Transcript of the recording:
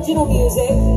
original music.